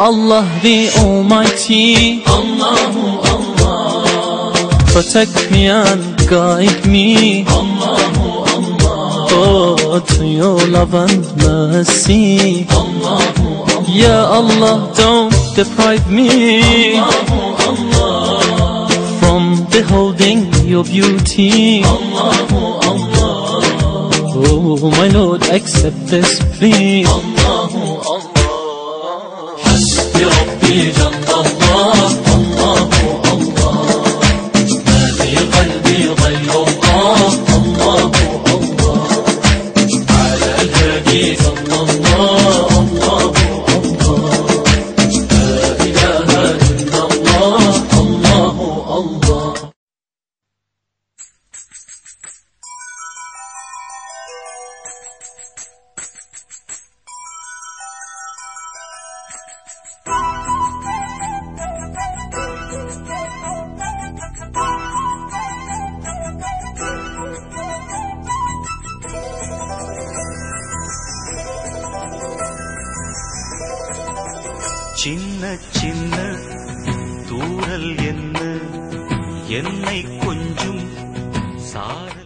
Allah the Almighty. Allahu Allah. Protect me and guide me. Allahu Allah. Oh, to your love and mercy. Allahu Allah. Ya Allah, don't deprive me. Allahu Allah. From beholding your beauty. Allahu Allah. Oh, my Lord, accept this plea. Allahu Allah. 一种 சின்ன சின்ன தூரல் என்ன? என்னை கொஞ்சம் சார